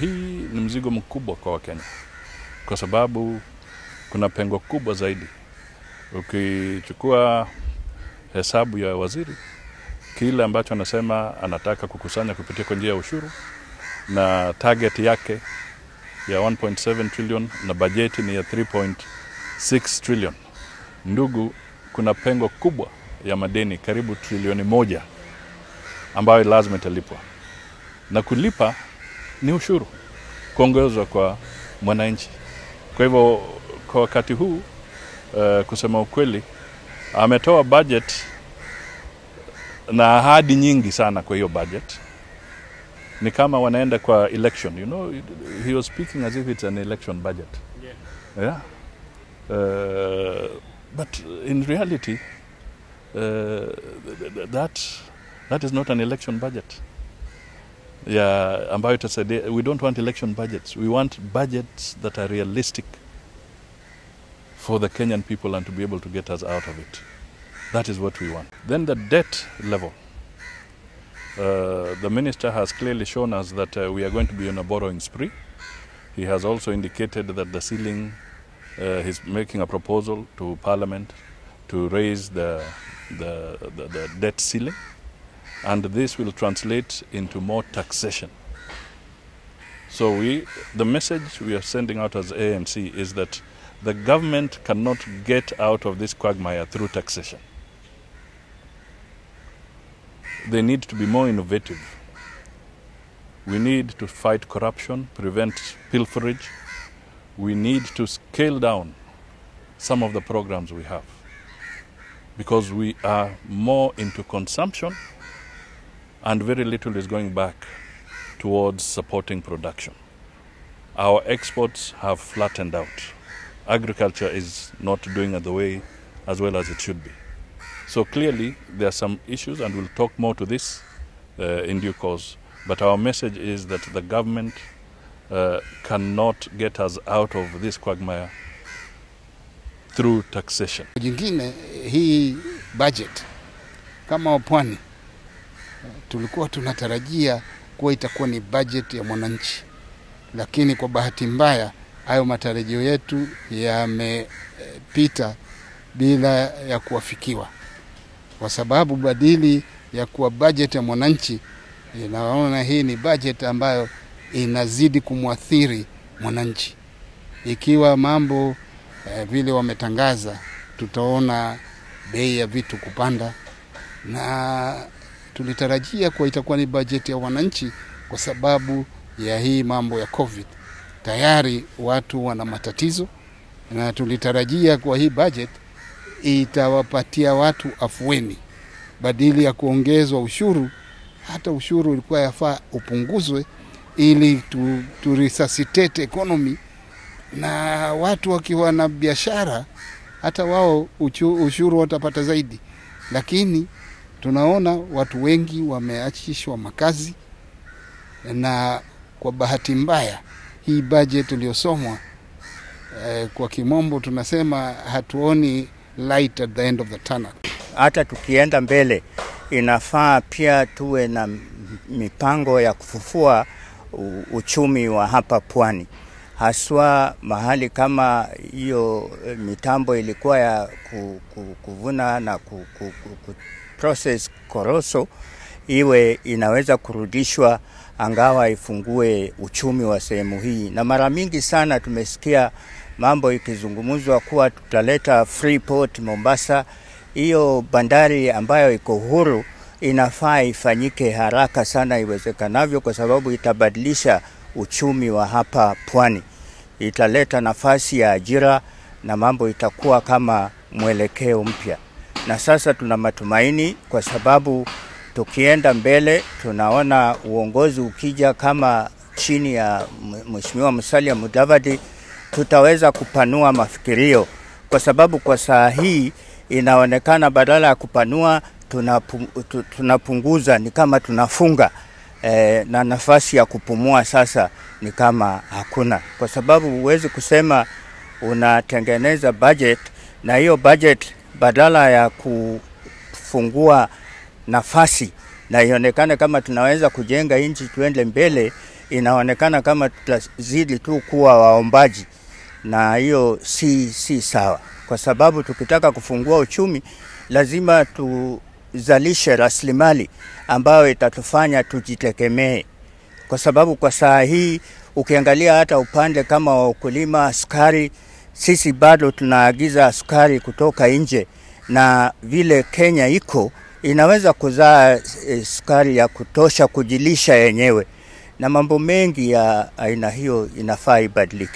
Hii ni mzigo mkubwa kwa Wakenya kwa sababu kuna pengo kubwa zaidi. Ukichukua hesabu ya waziri, kile ambacho anasema anataka kukusanya kupitia kwa njia ya ushuru na target yake ya 1.7 trillion na bajeti ni ya 3.6 trillion. Ndugu, kuna pengo kubwa ya madeni karibu trilioni moja ambayo lazima italipwa, na kulipa ni ushuru kuongezwa kwa mwananchi. Kwa hivyo kwa wakati huu uh, kusema ukweli, ametoa budget na ahadi nyingi sana kwa hiyo budget ni kama wanaenda kwa election you know he was speaking as if it's an election budget yeah, yeah? Uh, but in reality uh, that that is not an election budget yeah ambayo itasaidia we don't want election budgets. We want budgets that are realistic for the Kenyan people and to be able to get us out of it. That is what we want. Then the debt level. Uh, the minister has clearly shown us that uh, we are going to be on a borrowing spree. He has also indicated that the ceiling, uh, he's making a proposal to Parliament to raise the, the, the, the debt ceiling, and this will translate into more taxation. So we, the message we are sending out as ANC is that the government cannot get out of this quagmire through taxation they need to be more innovative. We need to fight corruption, prevent pilferage. We need to scale down some of the programs we have because we are more into consumption and very little is going back towards supporting production. Our exports have flattened out. Agriculture is not doing the way as well as it should be. So clearly, there are some issues, and we'll talk more to this uh, in due course. But our message is that the government uh, cannot get us out of this quagmire through taxation. Jingine, hii budget kama wapwani tulikuwa tunatarajia kuwa itakuwa ni bajeti ya mwananchi, lakini kwa bahati mbaya hayo matarajio yetu yamepita bila ya kuwafikiwa kwa sababu badili ya kuwa bajeti ya mwananchi, inaona hii ni bajeti ambayo inazidi kumwathiri mwananchi. Ikiwa mambo eh, vile wametangaza, tutaona bei ya vitu kupanda, na tulitarajia kuwa itakuwa ni bajeti ya wananchi kwa sababu ya hii mambo ya COVID. Tayari watu wana matatizo, na tulitarajia kuwa hii budget itawapatia watu afueni badili ya kuongezwa ushuru. Hata ushuru ulikuwa yafaa upunguzwe ili tu, tu resuscitate economy, na watu wakiwa na biashara hata wao ushuru watapata zaidi, lakini tunaona watu wengi wameachishwa makazi, na kwa bahati mbaya hii budget iliyosomwa eh, kwa kimombo tunasema hatuoni light at the end of the tunnel. Hata tukienda mbele, inafaa pia tuwe na mipango ya kufufua uchumi wa hapa pwani, haswa mahali kama hiyo mitambo ilikuwa ya ku, ku, kuvuna na process koroso iwe inaweza kurudishwa, angawa ifungue uchumi wa sehemu hii. Na mara mingi sana tumesikia mambo ikizungumzwa kuwa tutaleta Freeport Mombasa. Hiyo bandari ambayo iko huru inafaa ifanyike haraka sana iwezekanavyo, kwa sababu itabadilisha uchumi wa hapa pwani, italeta nafasi ya ajira na mambo itakuwa kama mwelekeo mpya. Na sasa tuna matumaini kwa sababu tukienda mbele, tunaona uongozi ukija kama chini ya Mheshimiwa Musalia Mudavadi tutaweza kupanua mafikirio, kwa sababu kwa saa hii inaonekana badala ya kupanua tunapu, tunapunguza, ni kama tunafunga. E, na nafasi ya kupumua sasa ni kama hakuna, kwa sababu huwezi kusema unatengeneza budget na hiyo budget badala ya kufungua nafasi na ionekane kama tunaweza kujenga nchi tuende mbele, inaonekana kama tutazidi tu kuwa waombaji, na hiyo si, si sawa, kwa sababu tukitaka kufungua uchumi lazima tuzalishe rasilimali ambayo itatufanya tujitegemee, kwa sababu kwa saa hii ukiangalia hata upande kama wa ukulima, sukari, sisi bado tunaagiza sukari kutoka nje, na vile Kenya iko inaweza kuzaa e, sukari ya kutosha kujilisha yenyewe, na mambo mengi ya aina hiyo inafaa ibadilike.